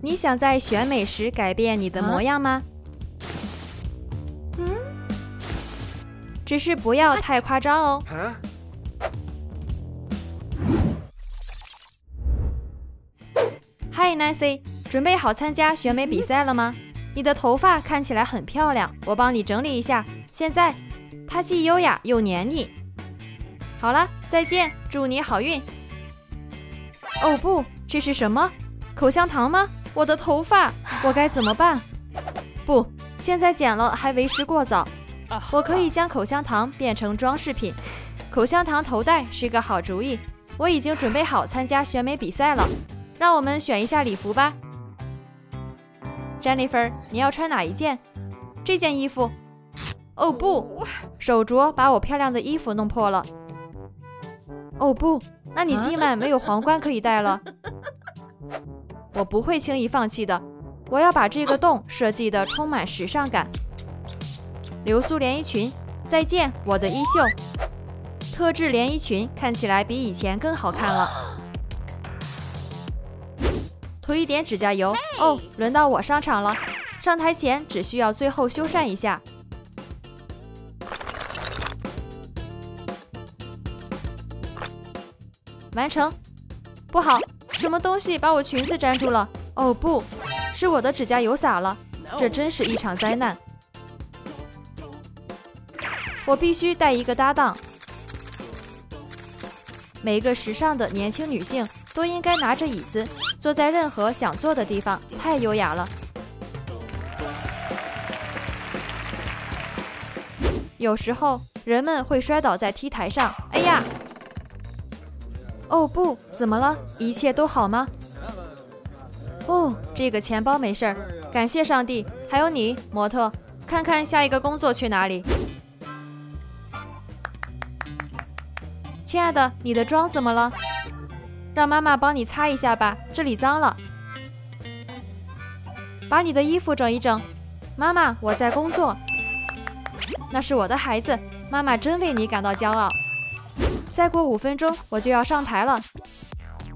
你想在选美时改变你的模样吗？嗯，只是不要太夸张哦。Hi，Nancy，准备好参加选美比赛了吗？你的头发看起来很漂亮，我帮你整理一下。现在，它既优雅又黏腻。好了，再见，祝你好运。哦不，这是什么？口香糖吗？我的头发，我该怎么办？不，现在剪了还为时过早。我可以将口香糖变成装饰品，口香糖头戴是个好主意。我已经准备好参加选美比赛了，让我们选一下礼服吧。Jennifer，你要穿哪一件？这件衣服。哦不，手镯把我漂亮的衣服弄破了。哦不，那你今晚没有皇冠可以戴了。我不会轻易放弃的，我要把这个洞设计的充满时尚感。流苏连衣裙，再见，我的衣袖。特制连衣裙看起来比以前更好看了。涂一点指甲油。哦，轮到我上场了。上台前只需要最后修缮一下。完成。不好，什么东西把我裙子粘住了？哦不，是我的指甲油洒了。这真是一场灾难。我必须带一个搭档。每一个时尚的年轻女性都应该拿着椅子，坐在任何想坐的地方，太优雅了。有时候人们会摔倒在 T 台上。哎呀！哦不，怎么了？一切都好吗？哦，这个钱包没事儿，感谢上帝。还有你，模特，看看下一个工作去哪里。亲爱的，你的妆怎么了？让妈妈帮你擦一下吧，这里脏了。把你的衣服整一整。妈妈，我在工作。那是我的孩子，妈妈真为你感到骄傲。再过五分钟，我就要上台了。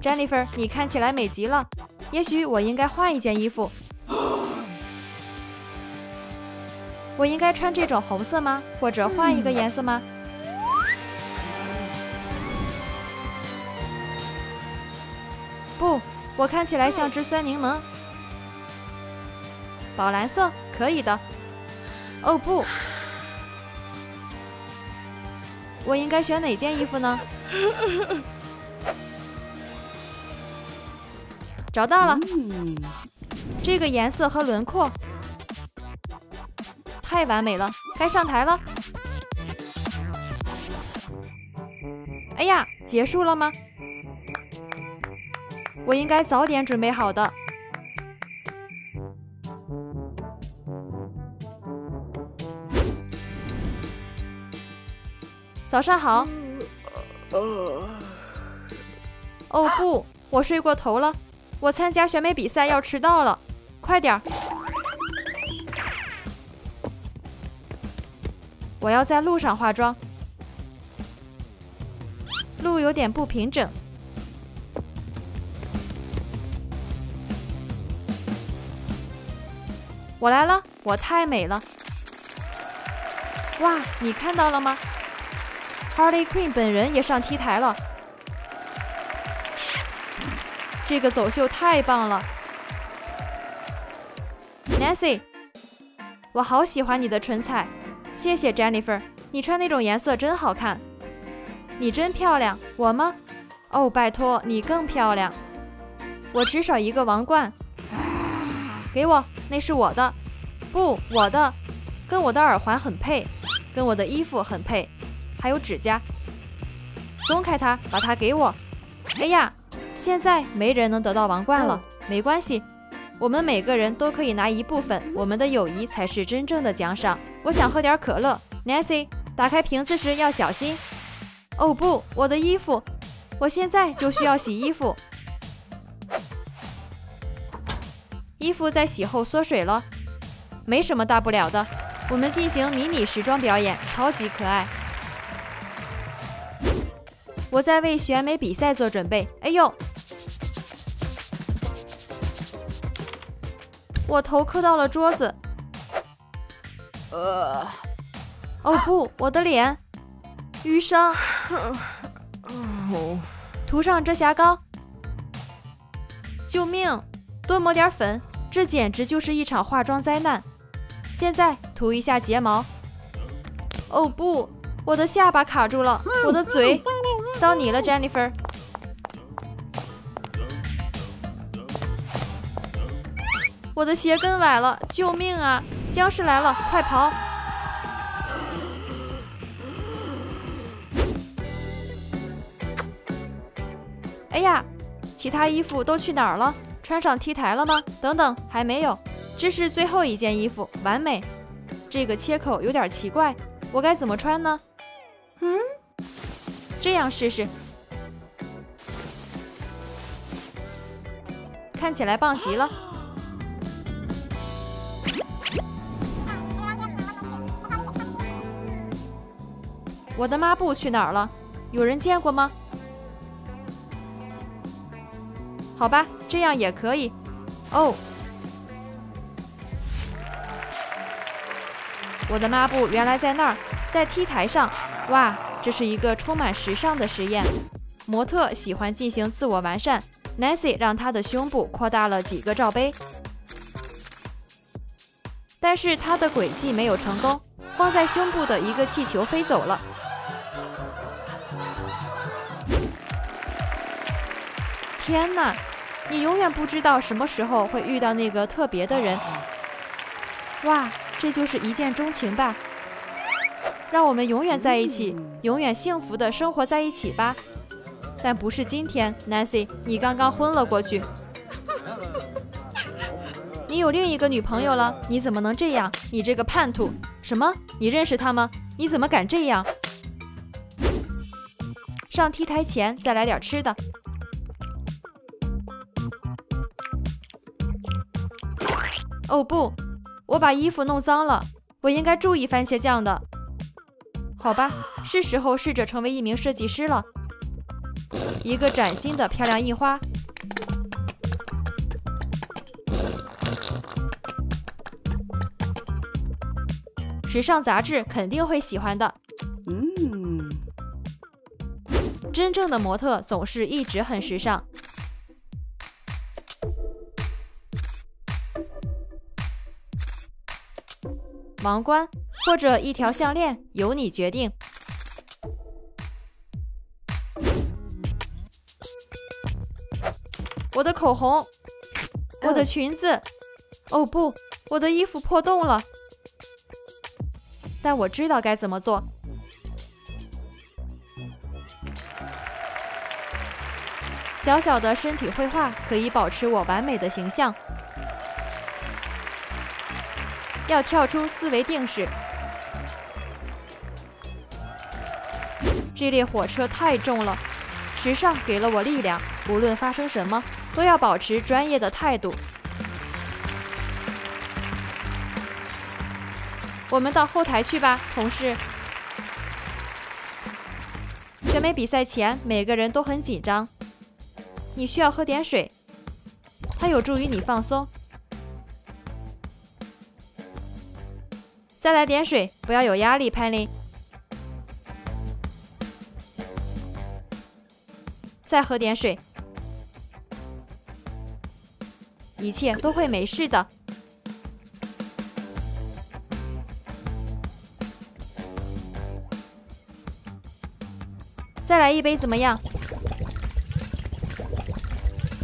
Jennifer，你看起来美极了。也许我应该换一件衣服。我应该穿这种红色吗？或者换一个颜色吗？不，我看起来像只酸柠檬。宝蓝色可以的。哦不，我应该选哪件衣服呢？找到了，这个颜色和轮廓太完美了，该上台了。哎呀，结束了吗？我应该早点准备好的。早上好。哦不，我睡过头了。我参加选美比赛要迟到了，快点儿！我要在路上化妆，路有点不平整。我来了，我太美了！哇，你看到了吗？Harley Quinn 本人也上 T 台了，这个走秀太棒了！Nancy，我好喜欢你的唇彩，谢谢 Jennifer，你穿那种颜色真好看。你真漂亮，我吗？哦，拜托，你更漂亮。我只少一个王冠，给我。那是我的，不，我的，跟我的耳环很配，跟我的衣服很配，还有指甲。松开它，把它给我。哎呀，现在没人能得到王冠了，没关系，我们每个人都可以拿一部分，我们的友谊才是真正的奖赏。我想喝点可乐，Nancy，打开瓶子时要小心。哦不，我的衣服，我现在就需要洗衣服。衣服在洗后缩水了，没什么大不了的。我们进行迷你时装表演，超级可爱。我在为选美比赛做准备。哎呦，我头磕到了桌子。呃，哦不，我的脸，余生，哦，涂上遮瑕膏。救命！多抹点粉，这简直就是一场化妆灾难。现在涂一下睫毛。哦不，我的下巴卡住了，我的嘴，到你了，Jennifer。我的鞋跟崴了，救命啊！僵尸来了，快跑！哎呀，其他衣服都去哪儿了？穿上 T 台了吗？等等，还没有。这是最后一件衣服，完美。这个切口有点奇怪，我该怎么穿呢？这样试试，看起来棒极了。我的抹布去哪儿了？有人见过吗？好吧，这样也可以。哦，我的抹布原来在那儿，在 T 台上。哇，这是一个充满时尚的实验。模特喜欢进行自我完善。Nancy 让她的胸部扩大了几个罩杯，但是她的诡计没有成功。放在胸部的一个气球飞走了。天哪！你永远不知道什么时候会遇到那个特别的人。哇，这就是一见钟情吧？让我们永远在一起，永远幸福的生活在一起吧。但不是今天，Nancy，你刚刚昏了过去。你有另一个女朋友了？你怎么能这样？你这个叛徒！什么？你认识他吗？你怎么敢这样？上 T 台前再来点吃的。哦不，我把衣服弄脏了，我应该注意番茄酱的。好吧，是时候试着成为一名设计师了。一个崭新的漂亮印花，时尚杂志肯定会喜欢的。嗯，真正的模特总是一直很时尚。王冠或者一条项链，由你决定。我的口红，我的裙子，哦不，我的衣服破洞了。但我知道该怎么做。小小的身体绘画可以保持我完美的形象。要跳出思维定式。这列火车太重了，时尚给了我力量，无论发生什么，都要保持专业的态度。我们到后台去吧，同事。选美比赛前，每个人都很紧张。你需要喝点水，它有助于你放松。再来点水，不要有压力，潘林。再喝点水，一切都会没事的。再来一杯怎么样？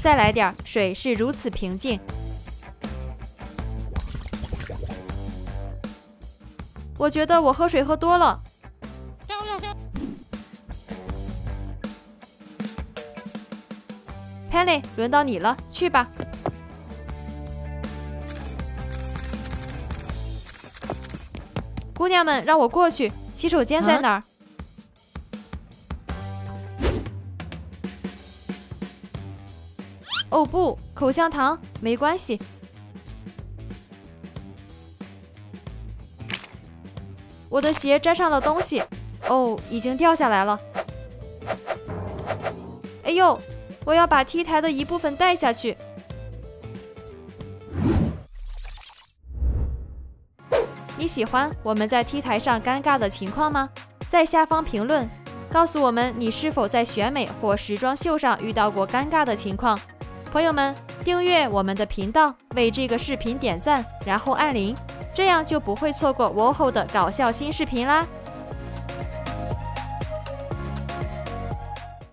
再来点水，是如此平静。我觉得我喝水喝多了。Penny，轮到你了，去吧。姑娘们，让我过去，洗手间在哪儿？哦不，口香糖，没关系。我的鞋沾上了东西，哦，已经掉下来了。哎呦，我要把 T 台的一部分带下去。你喜欢我们在 T 台上尴尬的情况吗？在下方评论告诉我们你是否在选美或时装秀上遇到过尴尬的情况。朋友们，订阅我们的频道，为这个视频点赞，然后按铃，这样就不会错过我后的搞笑新视频啦。